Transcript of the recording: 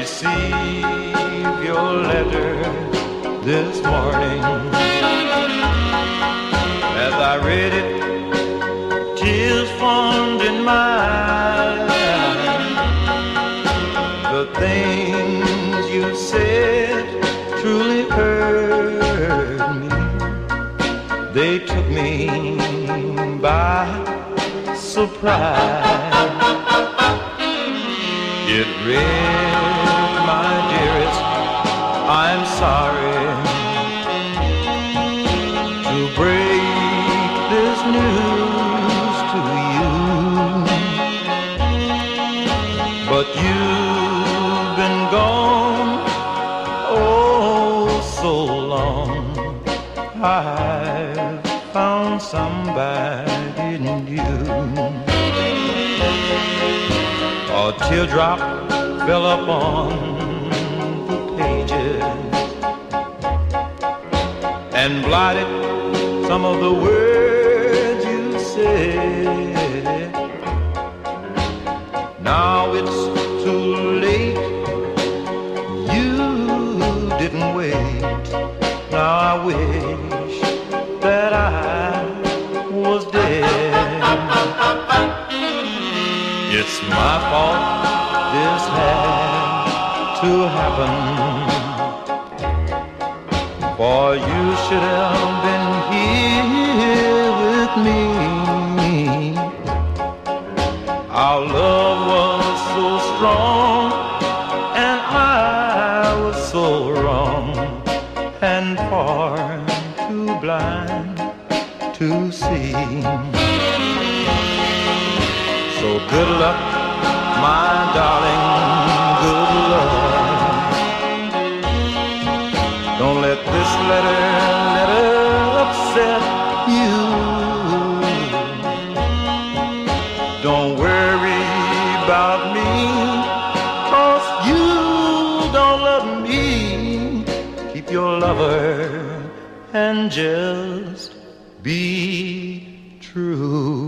received your letter this morning. As I read it, tears formed in my eyes. The things you said truly hurt me. They took me by surprise. It read, break this news to you. But you've been gone oh so long. I've found somebody new. A teardrop fell upon the pages and blotted some of the words you said. Now it's too late. You didn't wait. Now I wish that I was dead. It's my fault this had to happen. For you should have been me. Our love was so strong, and I was so wrong, and far too blind to see. So good luck, my darling, good luck. Don't let this letter, letter upset you. About me, cause you don't love me. Keep your lover and just be true.